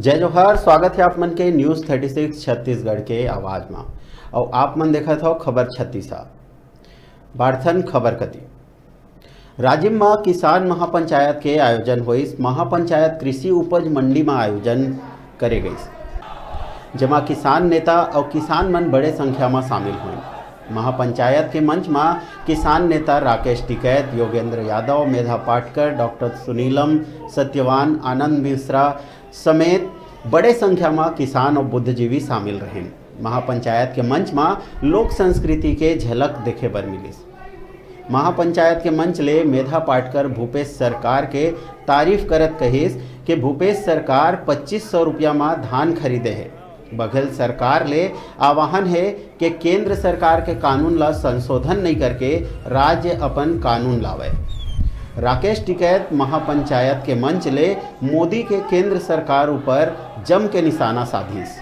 जय जोहर, स्वागत है आप मन के न्यूज़ 36 छत्तीसगढ़ के आवाज़ में। और आप मन देखा था खबर छत्तीसा। बाढ़थन खबर कति। राज्य में किसान महापंचायत के आयोजन हुई, महापंचायत कृषि उपज मंडी में आयोजन करे गई। जमा किसान नेता और किसान मन बड़े संख्या में शामिल हुए महापंचायत के मंच में किसान नेता राकेश टिकैत, योगेंद्र यादव, मेधा पाटकर, डॉक्टर सुनीलम, सत्यवान, आनंद मिश्रा समेत बड़े संख्या में किसान और बुद्धिजीवी शामिल रहे। महापंचायत के मंच में लोक संस्कृति के झलक देखे बर मिली। महापंचायत के मंच ले मेधा पाटकर भूपेश सरकार के तारीफ़ करत कहिस कि भूपेश सरकार पच्चीस सौ रुपया में धान खरीदे है। बघेल सरकार ले। आह्वान है कि केंद्र सरकार के कानून ला संशोधन नहीं करके राज्य अपन कानून लावे। राकेश टिकैत महापंचायत के मंच ले मोदी के केंद्र सरकार ऊपर जम के निशाना साधिस।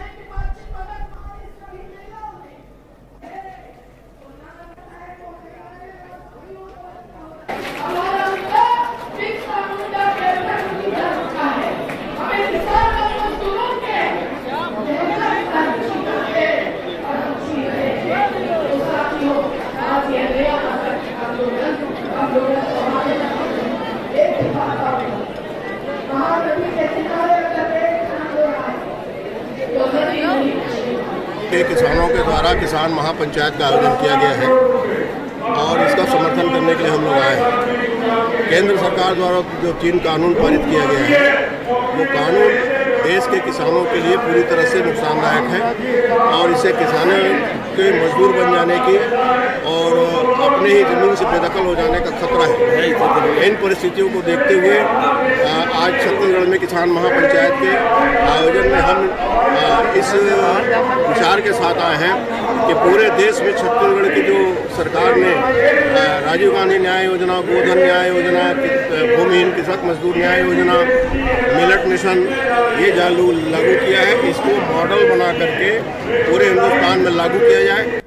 के किसानों के द्वारा किसान महापंचायत का आयोजन किया गया है और इसका समर्थन करने के लिए हम लोग आए हैं। केंद्र सरकार द्वारा जो तीन कानून पारित किया गया है, वो कानून देश के किसानों के लिए पूरी तरह से नुकसानदायक है और इससे किसानों के मजदूर बन जाने की और अपने ही ज़मीन से बेदखल हो जाने का खतरा है। इन परिस्थितियों को देखते हुए आज छत्तीसगढ़ में किसान महापंचायत के हम इस विचार के साथ आए हैं कि पूरे देश में छत्तीसगढ़ की जो सरकार ने राजीव गांधी न्याय योजना, गोधन न्याय योजना भूमिहीन कृषक मजदूर न्याय योजना मिलट मिशन, ये जालू लागू किया है। इसको मॉडल बना करके पूरे हिंदुस्तान में लागू किया जाए।